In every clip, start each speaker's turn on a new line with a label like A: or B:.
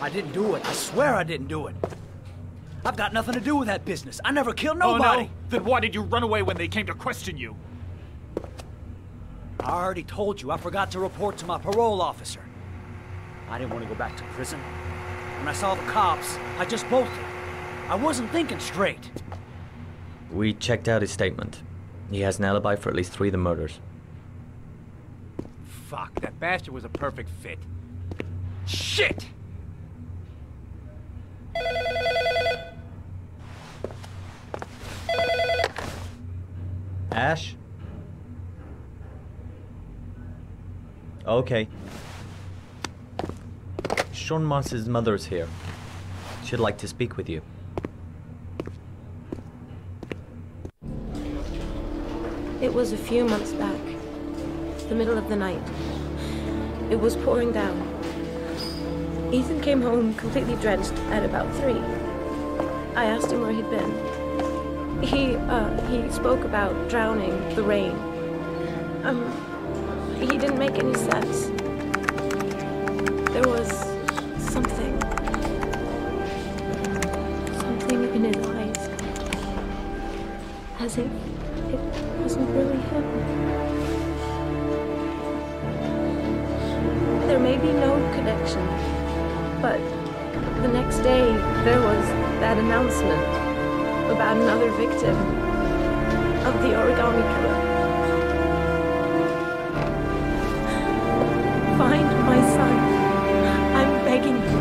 A: I didn't do it. I swear I didn't do it. I've got nothing to do with that business. I never killed
B: Oh,
A: nobody.
B: no? Then why did you run away when they came to question you?
A: I already told you I forgot to report to my parole officer. I didn't want to go back to prison. When I saw the cops, I just bolted. I wasn't thinking straight.
C: We checked out his statement. He has an alibi for at least three of the murders.
B: Fuck, that bastard was a perfect fit. Shit!
C: Ash? Okay. Shaun Mars's mother's here. She'd like to speak with you.
D: It was a few months back, the middle of the night. It was pouring down. Ethan came home completely drenched at about three. I asked him where he'd been. He, uh, he spoke about drowning, the rain. Um, he didn't make any sense. There was something. Something in his eyes. As if it wasn't really him. There may be no connection, but the next day there was that announcement about another victim of the origami killer. Find my son. I'm begging you.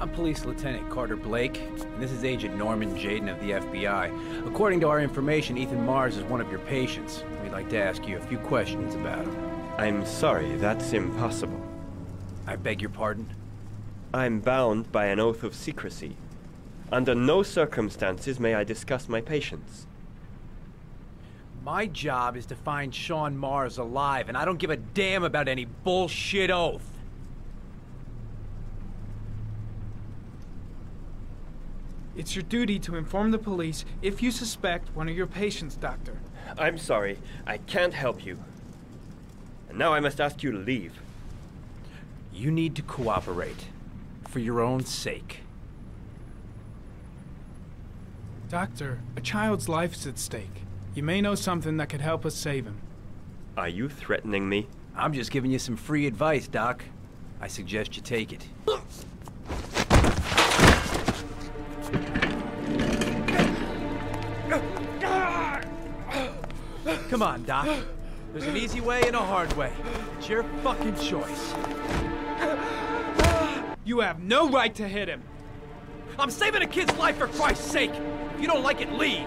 E: I'm Police Lieutenant Carter Blake, this is Agent Norman Jayden of the FBI. According to our information, Ethan Mars is one of your patients. We'd like to ask you a few questions about him.
F: I'm sorry, that's impossible.
E: I beg your pardon?
F: I'm bound by an oath of secrecy. Under no circumstances may I discuss my patients.
E: My job is to find Shaun Mars alive, and I don't give a damn about any bullshit oath.
G: It's your duty to inform the police if you suspect one of your patients, Doctor.
F: I'm sorry, I can't help you. And now I must ask you to leave.
E: You need to cooperate. For your own sake.
G: Doctor, a child's life is at stake. You may know something that could help us save him.
F: Are you threatening me?
E: I'm just giving you some free advice, Doc. I suggest you take it. Come on, Doc. There's an easy way and a hard way. It's your fucking choice.
G: You have no right to hit him.
E: I'm saving a kid's life for Christ's sake. If you don't like it, leave.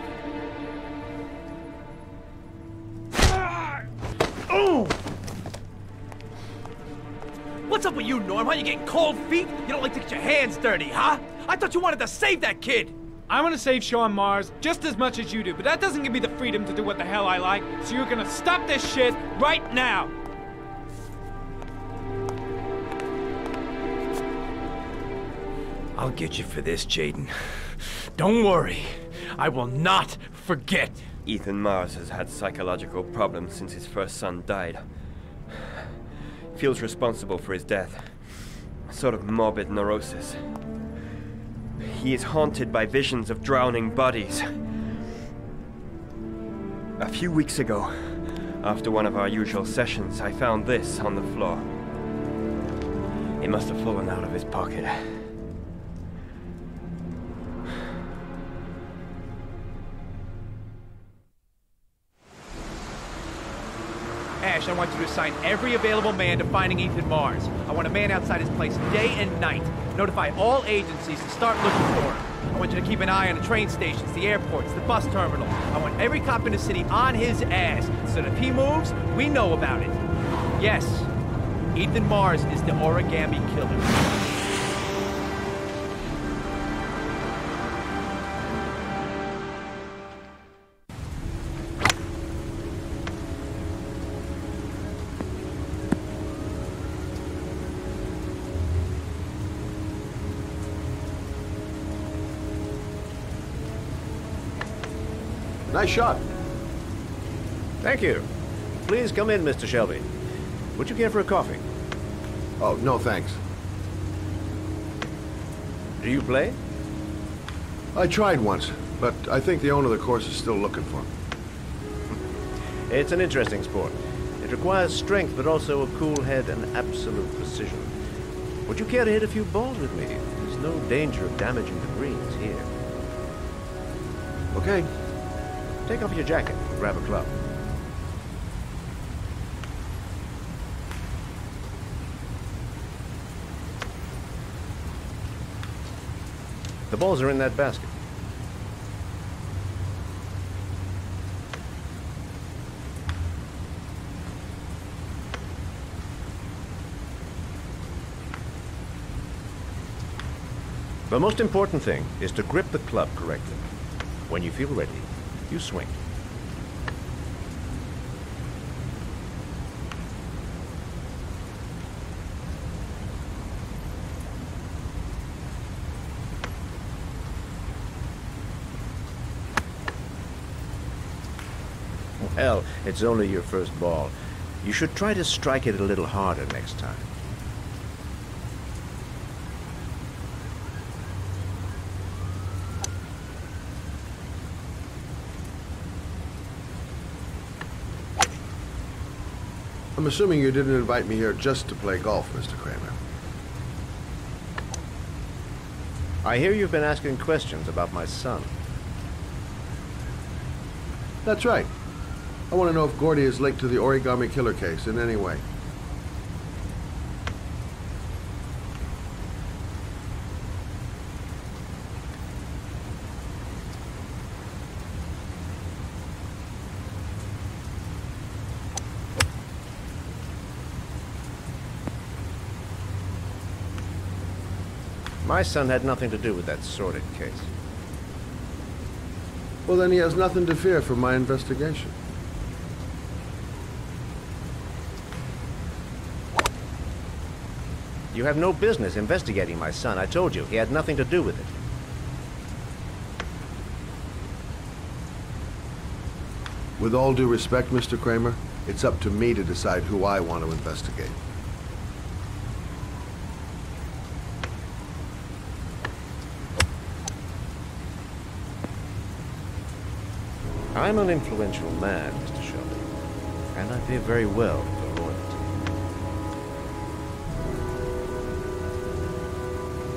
E: Oh! What's up with you, Norm? Huh? You getting cold feet? You don't like to get your hands dirty, huh? I thought you wanted to save that kid.
G: I want to save Shaun Mars just as much as you do, but that doesn't give me the freedom to do what the hell I like. So you're gonna stop this shit right now.
E: I'll get you for this, Jayden. Don't worry. I will not forget.
F: Ethan Mars has had psychological problems since his first son died. Feels responsible for his death. A sort of morbid neurosis. He is haunted by visions of drowning bodies. A few weeks ago, after one of our usual sessions, I found this on the floor. It must have fallen out of his pocket.
E: I want you to assign every available man to finding Ethan Mars. I want a man outside his place day and night. Notify all agencies to start looking for him. I want you to keep an eye on the train stations, the airports, the bus terminal. I want every cop in the city on his ass, so that if he moves, we know about it. Yes, Ethan Mars is the origami killer.
H: Shot. Thank you. Please come in, Mr. Shelby. Would you care for a coffee?
I: Oh, no thanks.
H: Do you play?
I: I tried once, but I think the owner of the course is still looking for me.
H: It's an interesting sport. It requires strength, but also a cool head and absolute precision. Would you care to hit a few balls with me? There's no danger of damaging the greens here.
I: Okay.
H: Take off your jacket and grab a club. The balls are in that basket. The most important thing is to grip the club correctly. When you feel ready, you swing. Well, it's only your first ball. You should try to strike it a little harder next time.
I: I'm assuming you didn't invite me here just to play golf, Mr. Kramer.
H: I hear you've been asking questions about my son.
I: That's right. I want to know if Gordi is linked to the origami killer case in any way.
H: My son had nothing to do with that sordid case.
I: Well, then he has nothing to fear from my investigation.
H: You have no business investigating my son. I told you, he had nothing to do with it.
I: With all due respect, Mr. Kramer, it's up to me to decide who I want to investigate.
H: I'm an influential man, Mr. Shelby, and I pay very well for loyalty.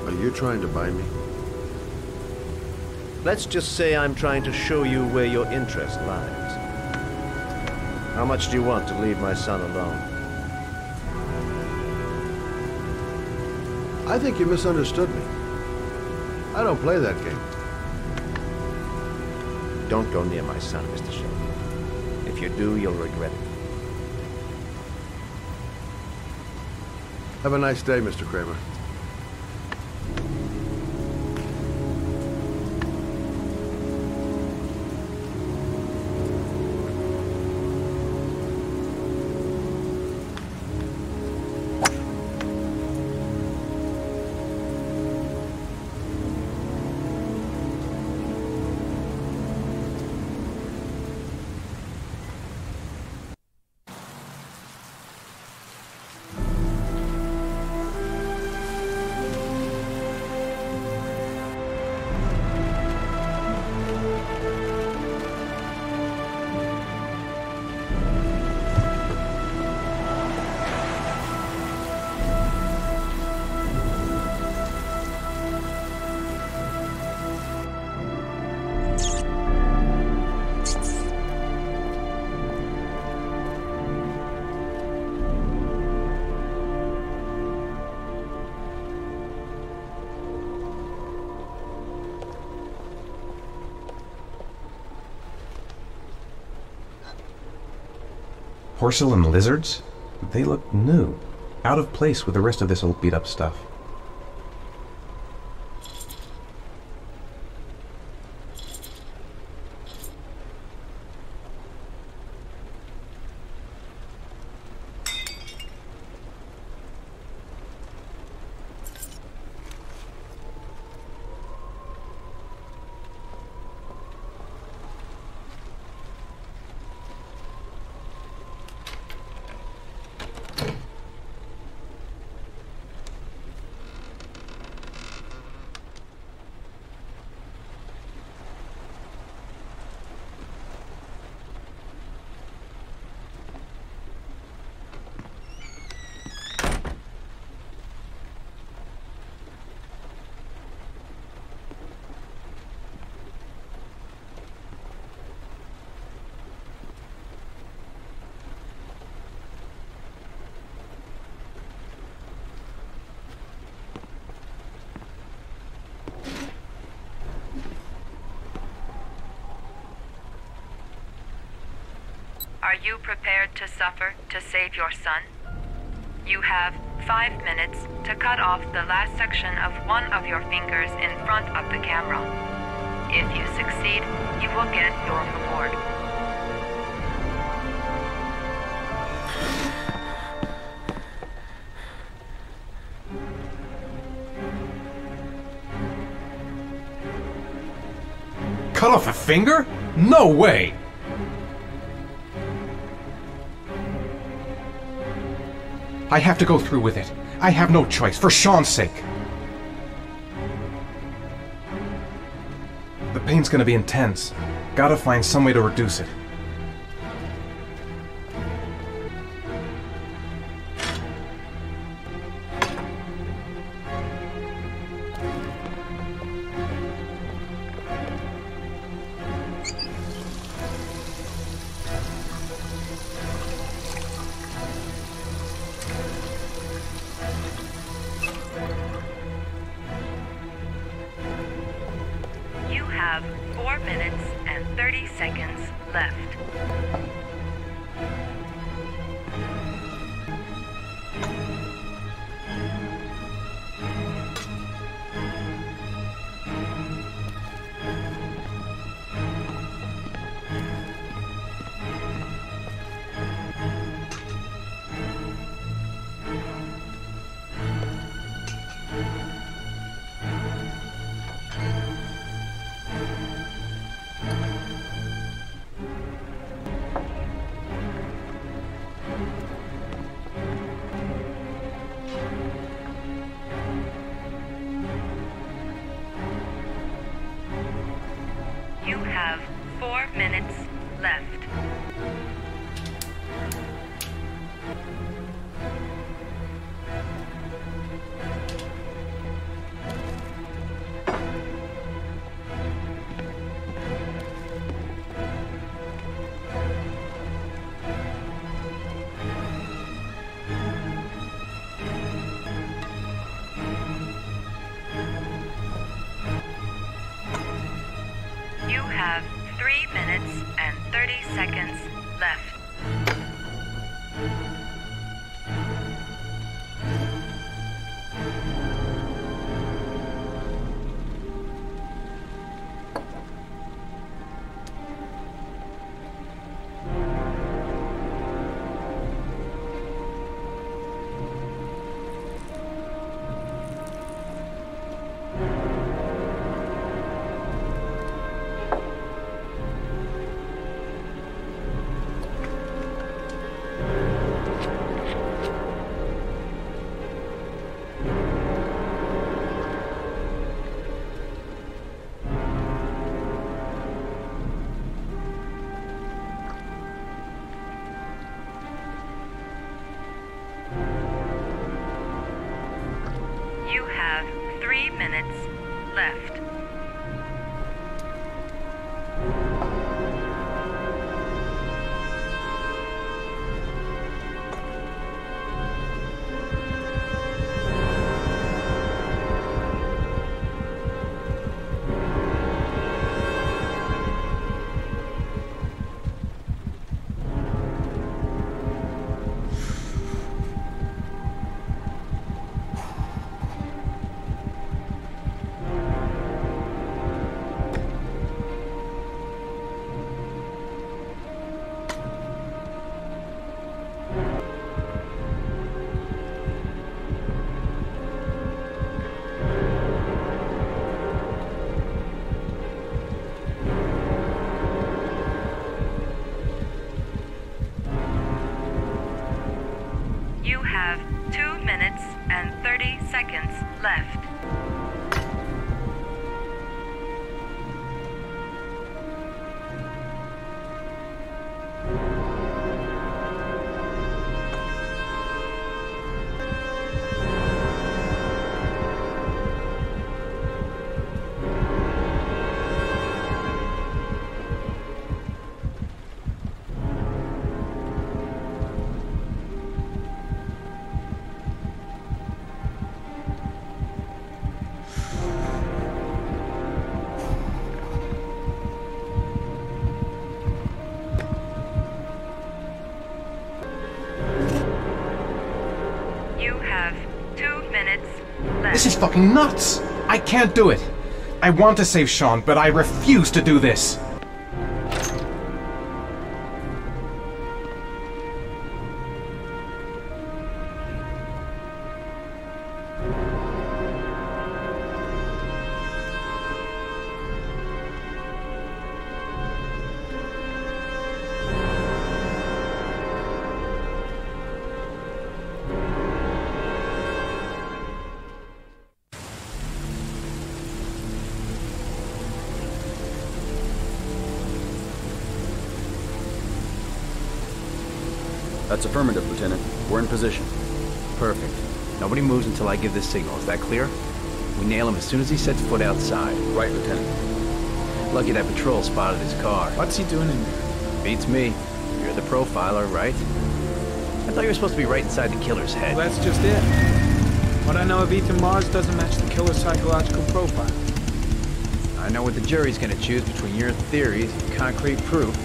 I: Are you trying to buy me?
H: Let's just say I'm trying to show you where your interest lies. How much do you want to leave my son alone?
I: I think you misunderstood me. I don't play that game.
H: Don't go near my son, Mr. Shelby. If you do, you'll regret it.
I: Have a nice day, Mr. Kramer.
J: Porcelain lizards? They look new. Out of place with the rest of this old beat up stuff.
K: Are you prepared to suffer to save your son? You have five minutes to cut off the last section of one of your fingers in front of the camera. If you succeed, you will get your reward.
J: Cut off a finger? No way! I have to go through with it. I have no choice, for Shaun's sake. The pain's gonna be intense. Gotta find some way to reduce it.
K: Have four minutes left. You have two minutes left.
J: This is fucking nuts! I can't do it! I want to save Shaun, but I refuse to do this!
L: Position.
E: Perfect. Nobody moves until I give this signal. Is that clear? We nail him as soon as he sets foot outside.
L: Right, Lieutenant.
E: Lucky that patrol spotted his car.
G: What's he doing in there?
E: Beats me. You're the profiler, right? I thought you were supposed to be right inside the killer's head.
G: Well, that's just it. What I know of Ethan Mars doesn't match the killer's psychological profile.
E: I know what the jury's gonna choose between your theories and concrete proof.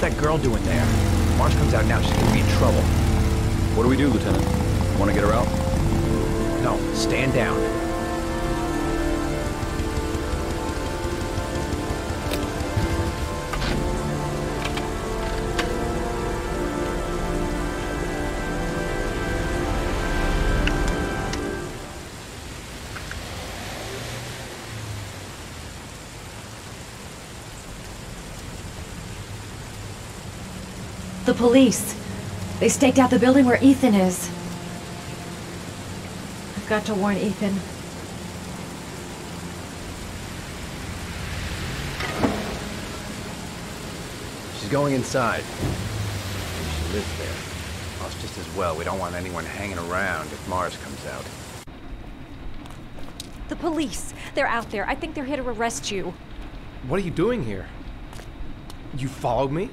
E: What the fuck is that girl doing there? If Mars comes out now, she's gonna be in trouble.
L: What do we do, Lieutenant? Want to get her out?
E: No, stand down.
M: Police. They staked out the building where Ethan is. I've got to warn Ethan.
E: She's going inside. Maybe she lives there. Well, it's just as well. We don't want anyone hanging around if Mars comes out.
M: The police. They're out there. I think they're here to arrest you.
J: What are you doing here? You followed me?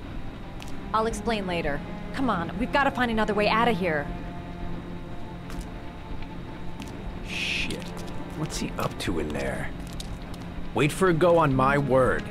M: I'll explain later. Come on, we've got to find another way out of here.
E: Shit. What's he up to in there? Wait for a go on my word.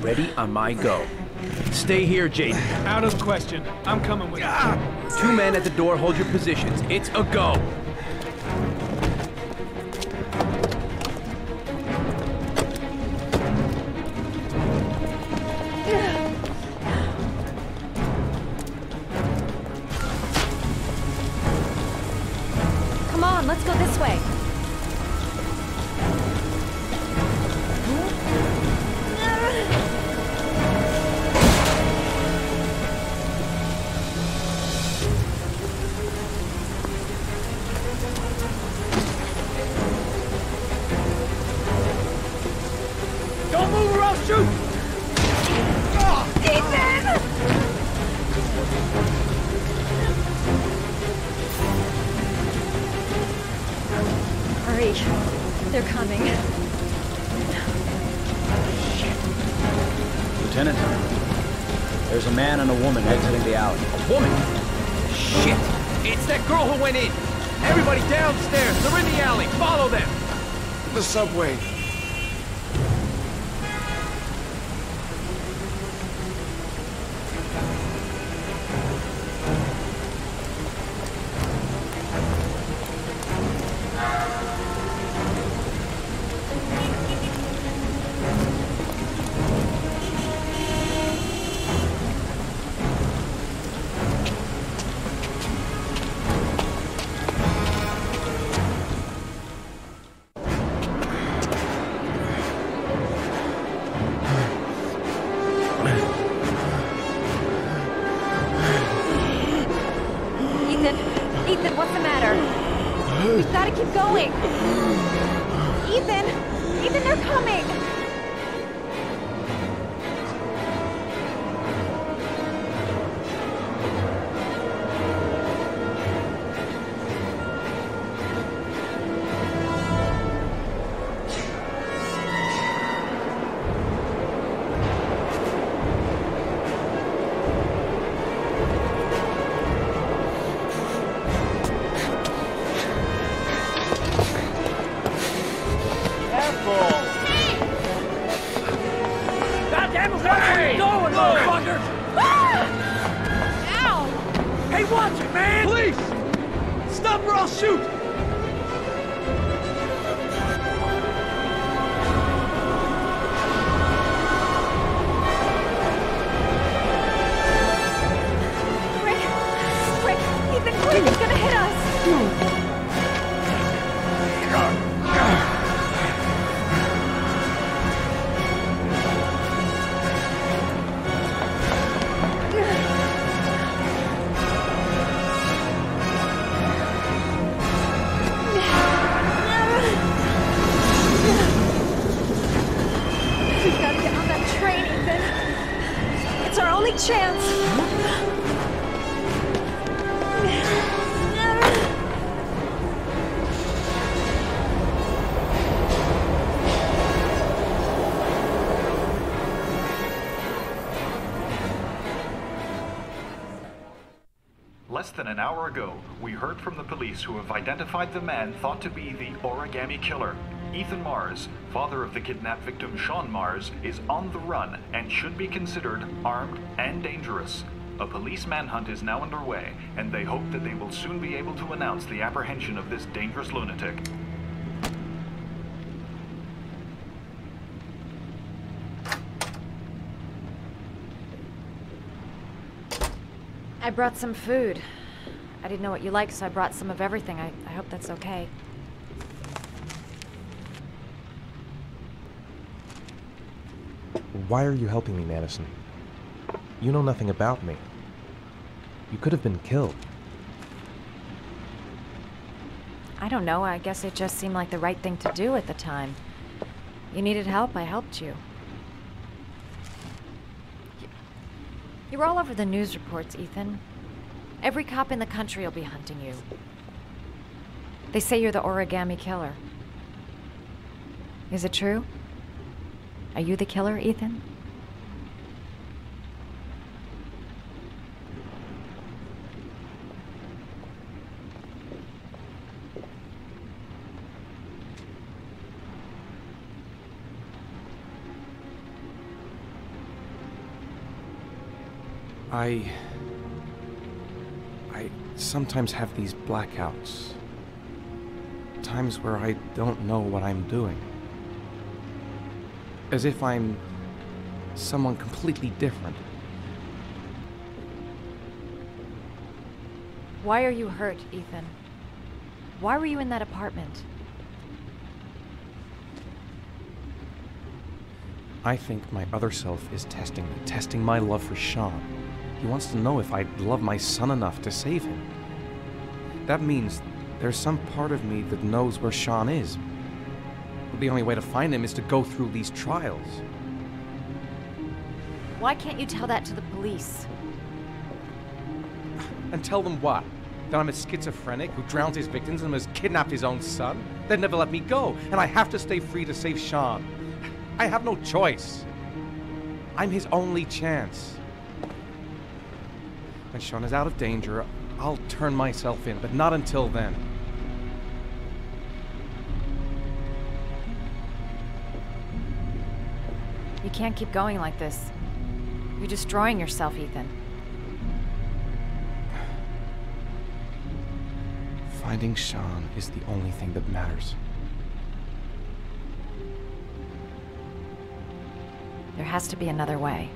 E: Ready on my go. Stay here, Jayden.
G: Out of the question. I'm coming with you.
E: Two men at the door, hold your positions. It's a go.
A: Lieutenant, there's a man and a woman exiting the alley.
E: A woman? Shit. It's that girl who went in. Everybody downstairs. They're in the alley. Follow them.
N: The subway.
O: An hour ago, we heard from the police who have identified the man thought to be the origami killer. Ethan Mars, father of the kidnapped victim Shaun Mars, is on the run and should be considered armed and dangerous. A police manhunt is now underway, and they hope that they will soon be able to announce the apprehension of this dangerous lunatic.
M: I brought some food. I didn't know what you liked, so I brought some of everything. I, I hope that's okay.
J: Why are you helping me, Madison? You know nothing about me. You could have been killed.
M: I don't know. I guess it just seemed like the right thing to do at the time. You needed help, I helped you. You're all over the news reports, Ethan. Every cop in the country will be hunting you. They say you're the origami killer. Is it true? Are you the killer, Ethan?
J: I. Sometimes have these blackouts. Times where I don't know what I'm doing. As if I'm someone completely different.
M: Why are you hurt, Ethan? Why were you in that apartment?
J: I think my other self is testing me, testing my love for Shaun. He wants to know if I love my son enough to save him. That means there's some part of me that knows where Shaun is. But the only way to find him is to go through these trials.
M: Why can't you tell that to the police?
J: And tell them what? That I'm a schizophrenic who drowns his victims and has kidnapped his own son? They'd never let me go, and I have to stay free to save Shaun. I have no choice. I'm his only chance. When Shaun is out of danger, I'll turn myself in, but not until then.
M: You can't keep going like this. You're destroying yourself, Ethan.
J: Finding Shaun is the only thing that matters.
M: There has to be another way.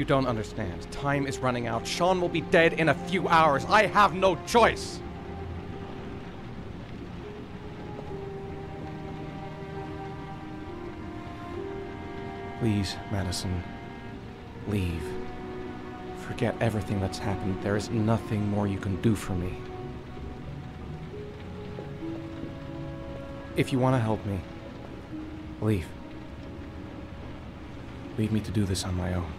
J: You don't understand. Time is running out. Shaun will be dead in a few hours. I have no choice. Please, Madison, leave. Forget everything that's happened. There is nothing more you can do for me. If you want to help me, leave. Leave me to do this on my own.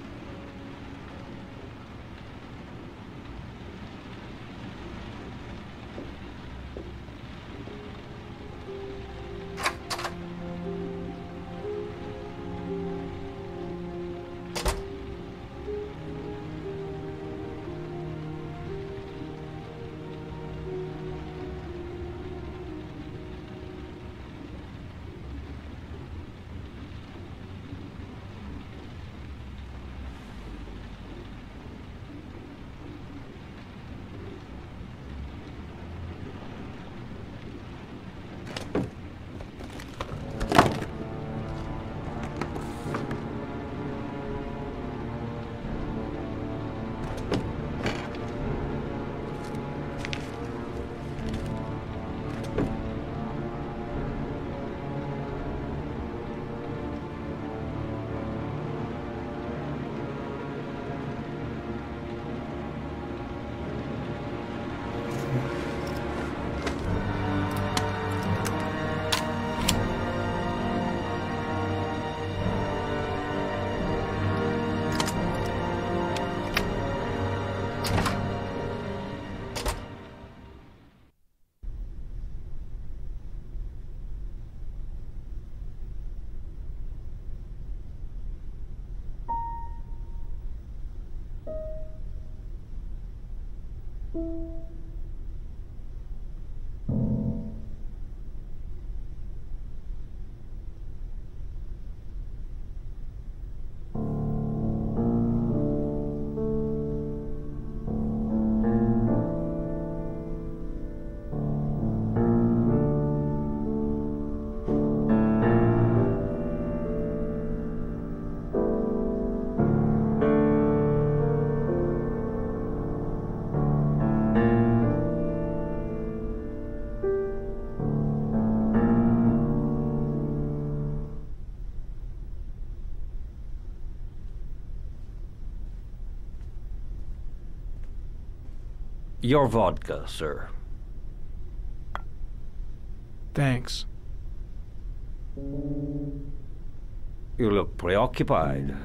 P: Your vodka, sir.
Q: Thanks.
P: You look preoccupied,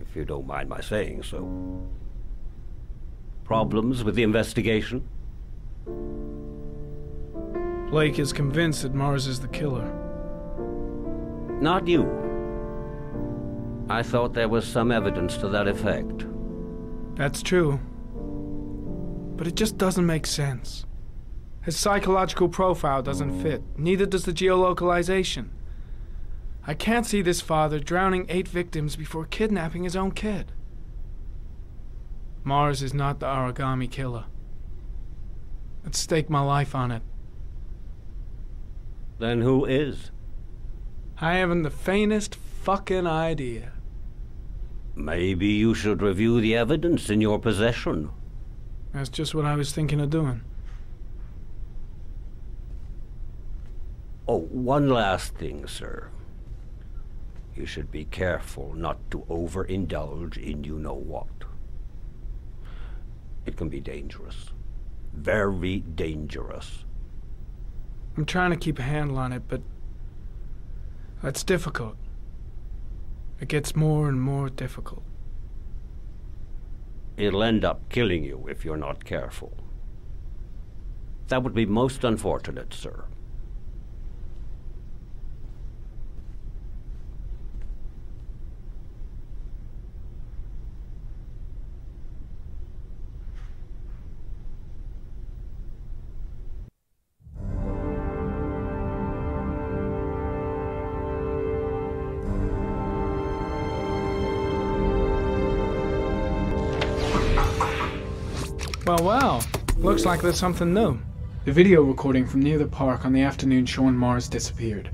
P: if you don't mind my saying so. Problems with the investigation?
Q: Blake is convinced that Mars is the killer.
P: Not you. I thought there was some evidence to that effect.
Q: That's true. But it just doesn't make sense. His psychological profile doesn't fit, neither does the geolocalization. I can't see this father drowning eight victims before kidnapping his own kid. Mars is not the origami killer. I'd stake my life on it.
P: Then who is?
Q: I haven't the faintest fucking idea.
P: Maybe you should review the evidence in your possession.
Q: That's just what I was thinking of doing.
P: Oh, one last thing, sir. You should be careful not to overindulge in you know what. It can be dangerous. Very dangerous.
Q: I'm trying to keep a handle on it, but that's difficult. It gets more and more difficult.
P: It'll end up killing you if you're not careful. That would be most unfortunate, sir.
Q: Like there's something new. The video recording from near the park on the afternoon Shaun Mars disappeared.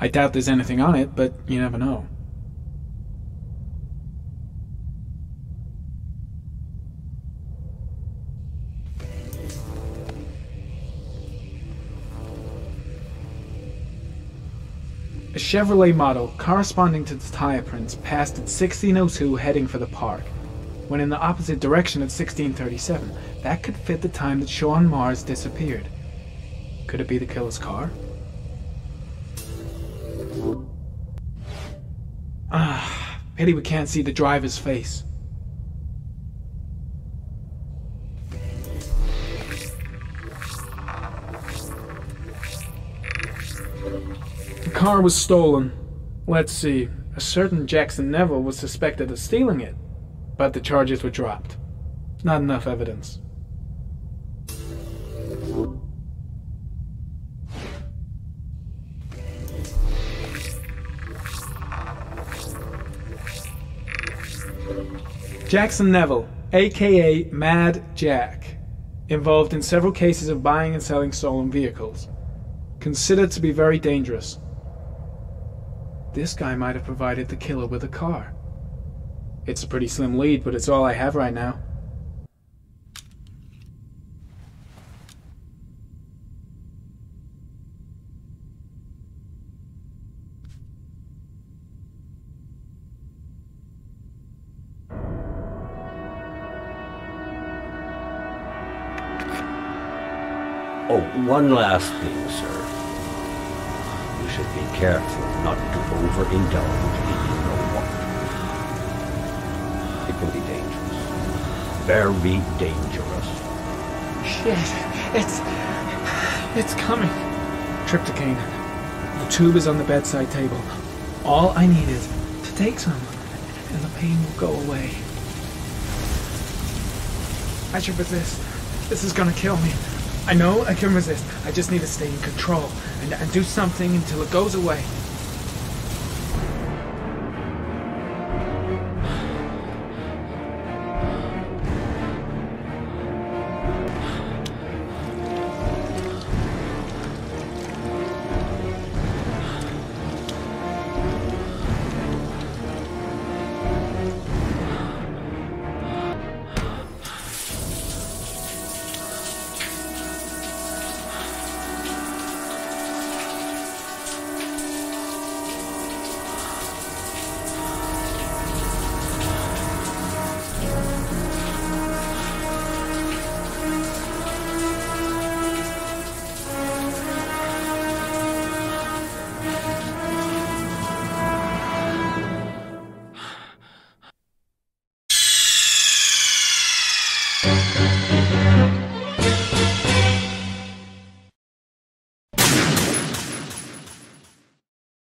Q: I doubt there's anything on it, but you never know. A Chevrolet model corresponding to the tire prints passed at 1602 heading for the park. Went in the opposite direction at 1637. That could fit the time that Shaun Mars disappeared. Could it be the killer's car? Ah, pity we can't see the driver's face. The car was stolen. Let's see. A certain Jackson Neville was suspected of stealing it, but the charges were dropped. Not enough evidence. Jackson Neville, aka Mad Jack, involved in several cases of buying and selling stolen vehicles. Considered to be very dangerous. This guy might have provided the killer with a car. It's a pretty slim lead, but it's all I have right now.
P: Oh, one last thing, sir. You should be careful not to overindulge Very dangerous.
Q: Shit, it's. It's coming. Triptocaine. The tube is on the bedside table. All I need is to take some, and the pain will go away. I should resist. This is gonna kill me. I know I can resist. I just need to stay in control and, and do something until it goes away.